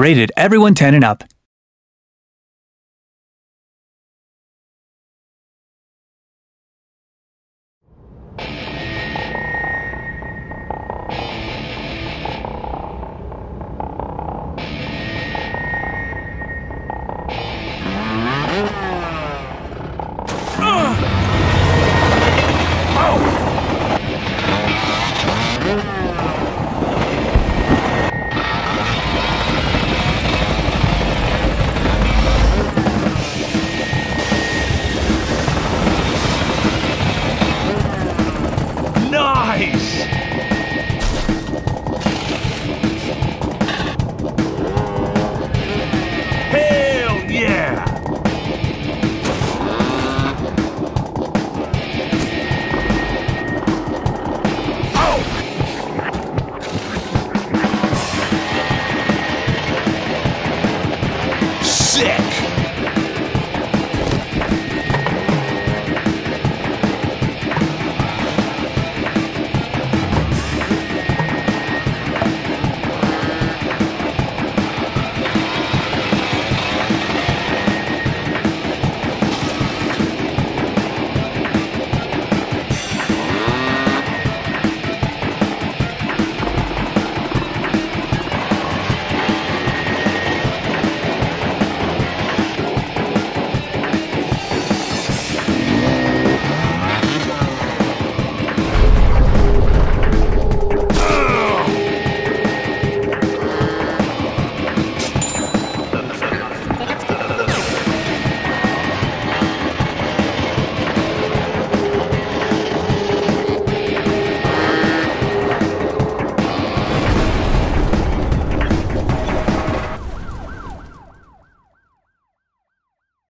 Rated everyone 10 and up. die!